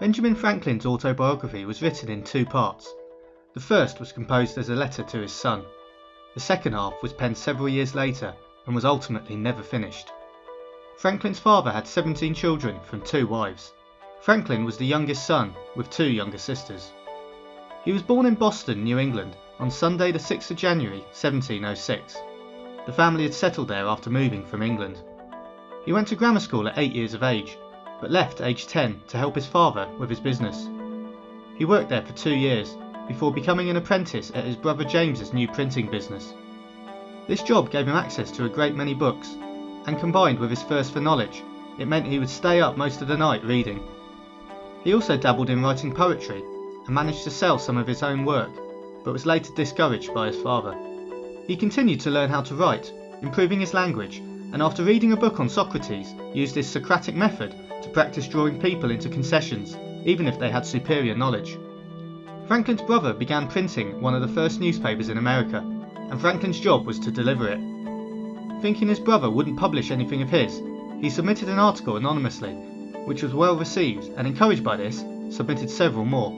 Benjamin Franklin's autobiography was written in two parts. The first was composed as a letter to his son. The second half was penned several years later and was ultimately never finished. Franklin's father had 17 children from two wives. Franklin was the youngest son with two younger sisters. He was born in Boston, New England on Sunday the 6th of January 1706. The family had settled there after moving from England. He went to grammar school at 8 years of age but left aged 10 to help his father with his business. He worked there for two years before becoming an apprentice at his brother James's new printing business. This job gave him access to a great many books, and combined with his thirst for knowledge, it meant he would stay up most of the night reading. He also dabbled in writing poetry and managed to sell some of his own work, but was later discouraged by his father. He continued to learn how to write, improving his language, and after reading a book on Socrates, used his Socratic method to practice drawing people into concessions, even if they had superior knowledge. Franklin's brother began printing one of the first newspapers in America, and Franklin's job was to deliver it. Thinking his brother wouldn't publish anything of his, he submitted an article anonymously, which was well received, and encouraged by this, submitted several more.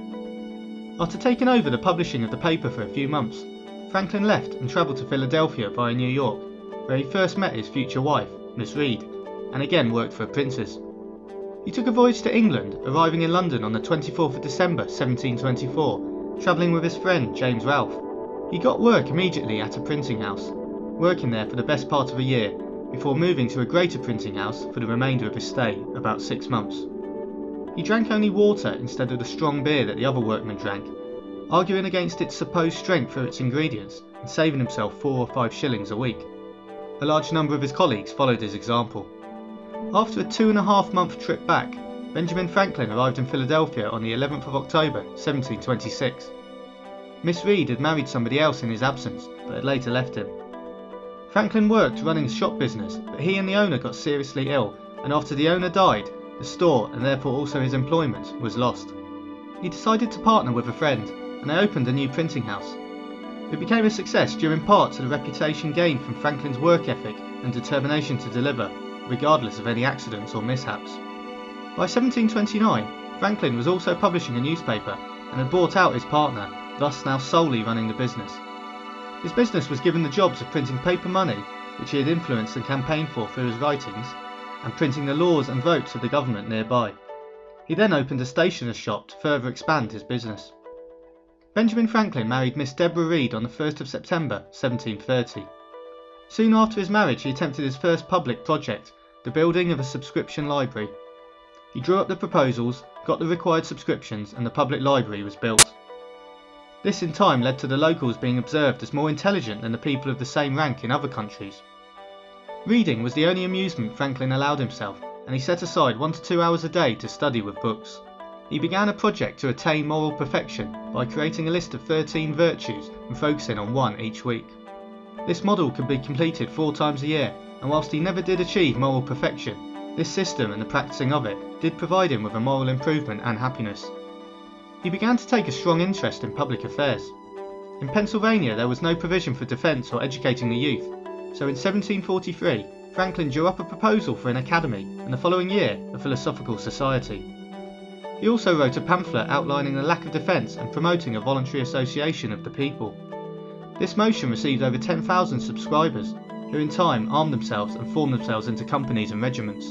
After taking over the publishing of the paper for a few months, Franklin left and travelled to Philadelphia via New York, where he first met his future wife, Miss Read, and again worked for a princess. He took a voyage to England, arriving in London on the 24th of December 1724, travelling with his friend James Ralph. He got work immediately at a printing house, working there for the best part of a year, before moving to a greater printing house for the remainder of his stay, about six months. He drank only water instead of the strong beer that the other workmen drank, arguing against its supposed strength for its ingredients and saving himself four or five shillings a week. A large number of his colleagues followed his example. After a two and a half month trip back, Benjamin Franklin arrived in Philadelphia on the 11th of October 1726. Miss Read had married somebody else in his absence, but had later left him. Franklin worked running a shop business, but he and the owner got seriously ill, and after the owner died, the store, and therefore also his employment, was lost. He decided to partner with a friend, and they opened a new printing house. It became a success due in part to the reputation gained from Franklin's work ethic and determination to deliver, regardless of any accidents or mishaps. By 1729, Franklin was also publishing a newspaper and had bought out his partner, thus now solely running the business. His business was given the jobs of printing paper money, which he had influenced and campaigned for through his writings, and printing the laws and votes of the government nearby. He then opened a stationer's shop to further expand his business. Benjamin Franklin married Miss Deborah Read on the 1st of September 1730. Soon after his marriage, he attempted his first public project, the building of a subscription library. He drew up the proposals, got the required subscriptions, and the public library was built. This in time led to the locals being observed as more intelligent than the people of the same rank in other countries. Reading was the only amusement Franklin allowed himself, and he set aside one to two hours a day to study with books. He began a project to attain moral perfection by creating a list of 13 virtues and focusing on one each week. This model could be completed four times a year, and whilst he never did achieve moral perfection, this system and the practicing of it did provide him with a moral improvement and happiness. He began to take a strong interest in public affairs. In Pennsylvania there was no provision for defence or educating the youth, so in 1743 Franklin drew up a proposal for an academy and the following year a philosophical society. He also wrote a pamphlet outlining the lack of defence and promoting a voluntary association of the people. This motion received over 10,000 subscribers, who in time armed themselves and formed themselves into companies and regiments.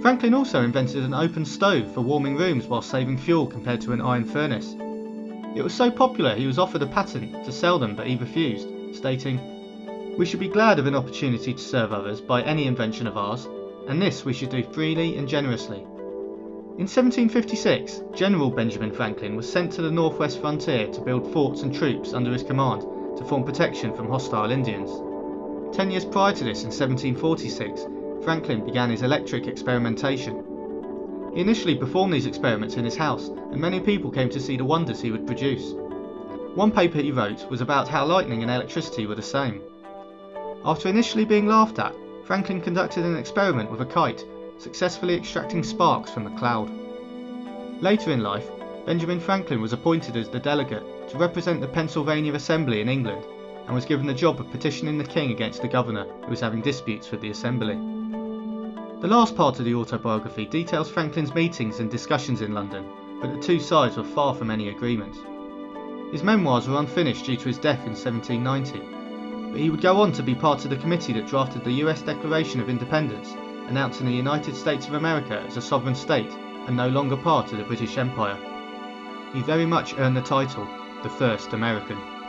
Franklin also invented an open stove for warming rooms while saving fuel compared to an iron furnace. It was so popular he was offered a patent to sell them but he refused, stating, We should be glad of an opportunity to serve others by any invention of ours, and this we should do freely and generously. In 1756, General Benjamin Franklin was sent to the northwest frontier to build forts and troops under his command to form protection from hostile Indians. Ten years prior to this, in 1746, Franklin began his electric experimentation. He initially performed these experiments in his house, and many people came to see the wonders he would produce. One paper he wrote was about how lightning and electricity were the same. After initially being laughed at, Franklin conducted an experiment with a kite successfully extracting sparks from the cloud. Later in life, Benjamin Franklin was appointed as the delegate to represent the Pennsylvania Assembly in England and was given the job of petitioning the king against the governor who was having disputes with the assembly. The last part of the autobiography details Franklin's meetings and discussions in London, but the two sides were far from any agreement. His memoirs were unfinished due to his death in 1790, but he would go on to be part of the committee that drafted the US Declaration of Independence, announcing the United States of America as a sovereign state and no longer part of the British Empire. He very much earned the title, the First American.